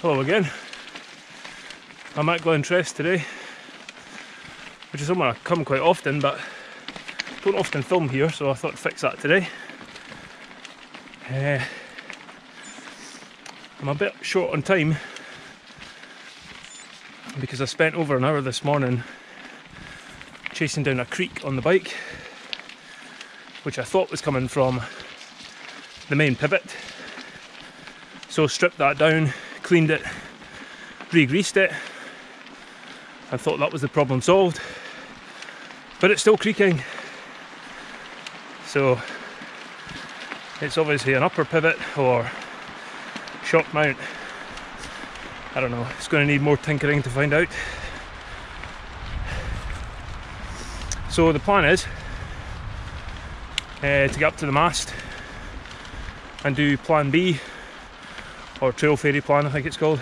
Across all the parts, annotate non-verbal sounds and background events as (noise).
Hello again. I'm at Glentress today, which is somewhere I come quite often, but don't often film here, so I thought I'd fix that today. Uh, I'm a bit short on time because I spent over an hour this morning chasing down a creak on the bike, which I thought was coming from the main pivot. So stripped that down, cleaned it, re-greased it, and thought that was the problem solved. But it's still creaking. So it's obviously an upper pivot or shock mount. I don't know, it's going to need more tinkering to find out. So the plan is uh, to get up to the mast and do plan B or trail fairy plan I think it's called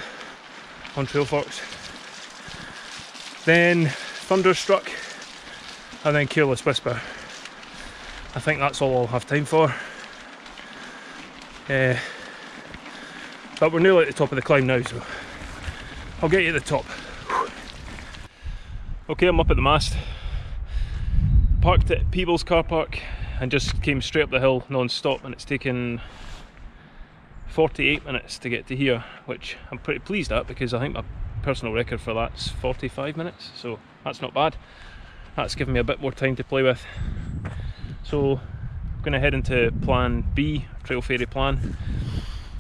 on Trailforks. Then Thunderstruck and then Careless Whisper. I think that's all I'll have time for. Uh, but we're nearly at the top of the climb now so I'll get you at the top. Okay, I'm up at the mast. Parked at Peebles car park and just came straight up the hill non-stop and it's taken 48 minutes to get to here which I'm pretty pleased at because I think my personal record for that's 45 minutes so that's not bad. That's given me a bit more time to play with. So I'm going to head into plan B trail fairy plan.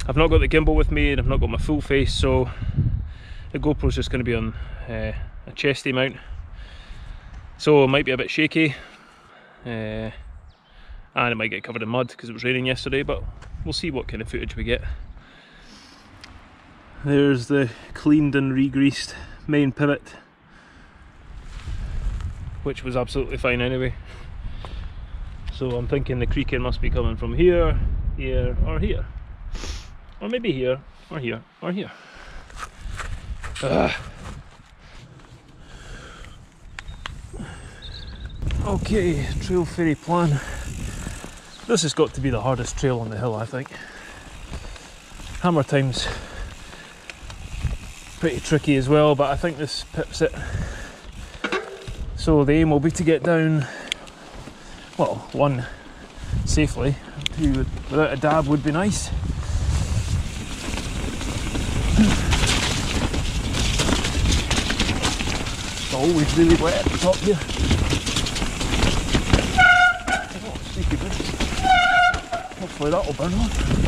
I've not got the gimbal with me and I've not got my full face so the GoPro's just going to be on uh, a chesty mount. So it might be a bit shaky uh, and it might get covered in mud because it was raining yesterday but we'll see what kind of footage we get. There's the cleaned and re-greased main pivot which was absolutely fine anyway. So I'm thinking the creaking must be coming from here, here or here. Or maybe here, or here, or here. Ugh. Okay, trail fairy plan. This has got to be the hardest trail on the hill, I think. Hammer time's pretty tricky as well, but I think this pips it. So the aim will be to get down, well, one safely, two without a dab would be nice. It's always really wet at the top here. Hopefully that'll burn off.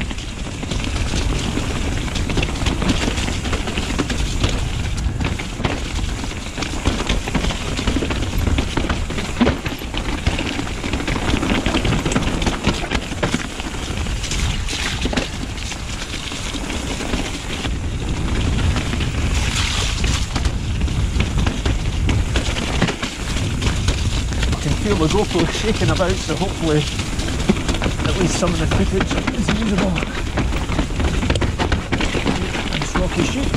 Feel the GoPro shaking about, so hopefully at least some of the footage is usable. It's rocky chute.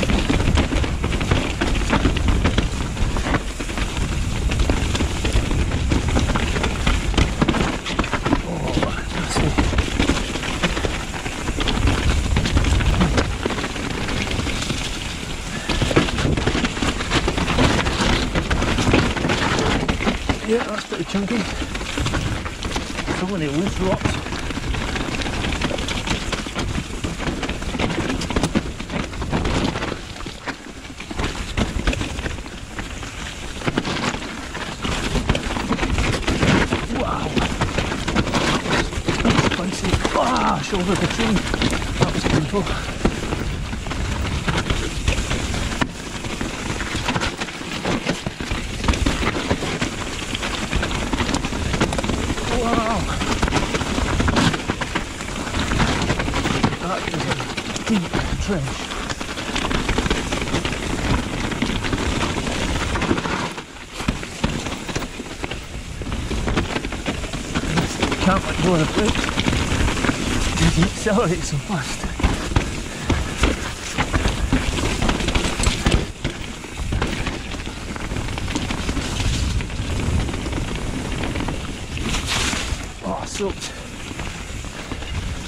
Yeah, that's pretty chunky. So many loose rocks. Wow. That was spicy. Shoulder the tree. That was painful. Wow. That is a deep trench. Can't let go of the brake. You accelerate so fast. Oh, soaked.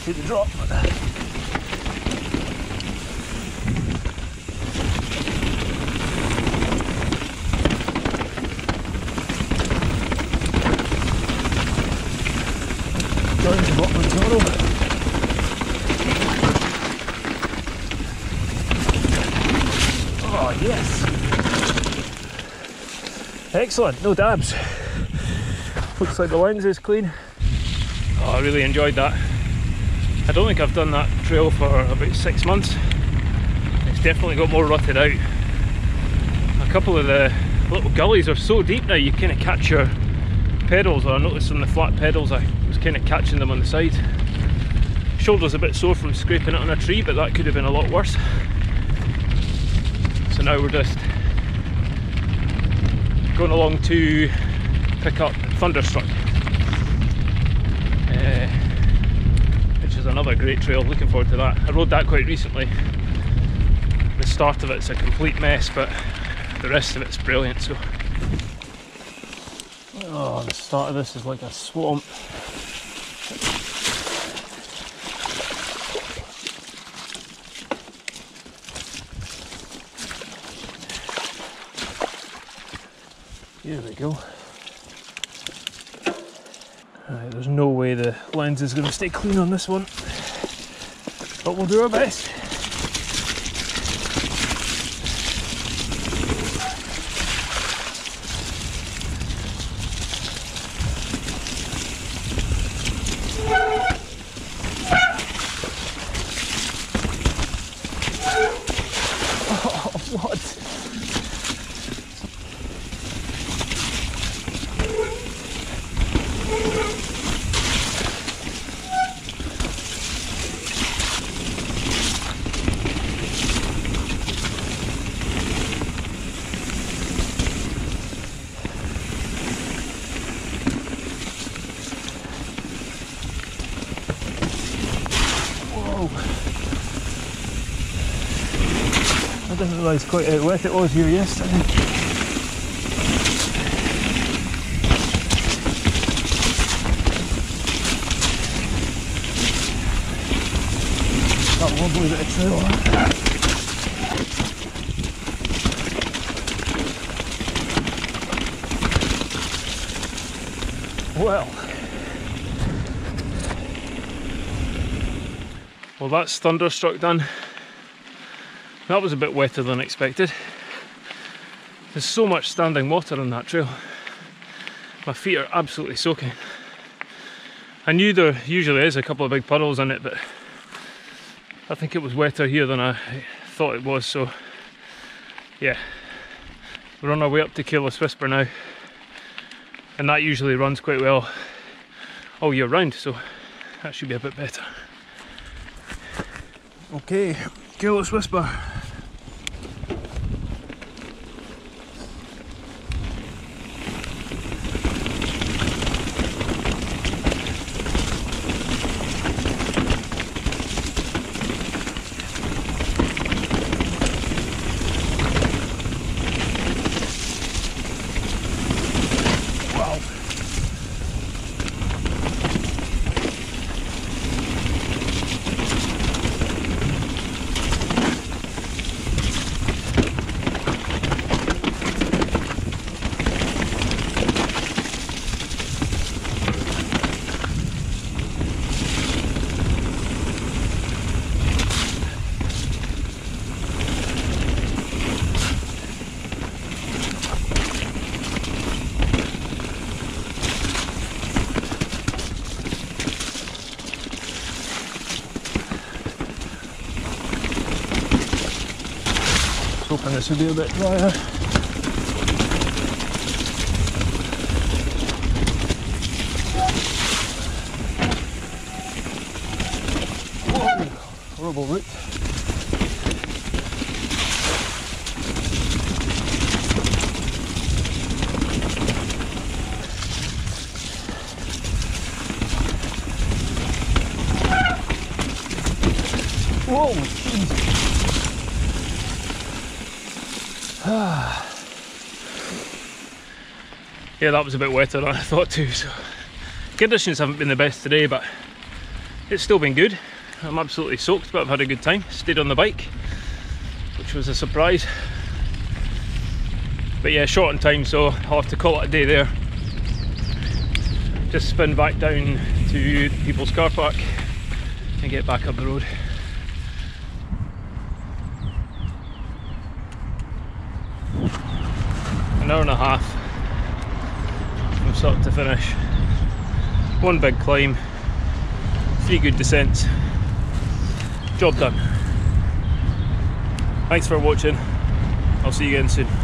See the drop. Yes. Excellent, no dabs. Looks like the lens is clean. Oh, I really enjoyed that. I don't think I've done that trail for about six months. It's definitely got more rutted out. A couple of the little gullies are so deep now you kind of catch your pedals or I noticed on the flat pedals I was kind of catching them on the side. Shoulder's a bit sore from scraping it on a tree but that could have been a lot worse. Now we're just going along to pick up Thunderstruck, uh, which is another great trail. Looking forward to that. I rode that quite recently. The start of it's a complete mess, but the rest of it's brilliant. So, oh, the start of this is like a swamp. Here we go. Right, there's no way the lens is going to stay clean on this one, but we'll do our best. I didn't realise quite uh, how wet it was here yesterday. That lovely bit of trail. Well, well, that's thunderstruck done. That was a bit wetter than expected. There's so much standing water on that trail. My feet are absolutely soaking. I knew there usually is a couple of big puddles in it, but I think it was wetter here than I thought it was. So, yeah, we're on our way up to Careless Whisper now, and that usually runs quite well all year round, so that should be a bit better. Okay, Careless Whisper. This will be a bit drier. Horrible route. Whoa, jeez. (sighs) yeah, that was a bit wetter than I thought too. So conditions haven't been the best today, but it's still been good. I'm absolutely soaked, but I've had a good time. Stayed on the bike, which was a surprise. But yeah, short on time, so I'll have to call it a day there. Just spin back down to Peebles Car Park and get back up the road. An hour and a half from start to finish. One big climb, three good descents. Job done. Thanks for watching. I'll see you again soon.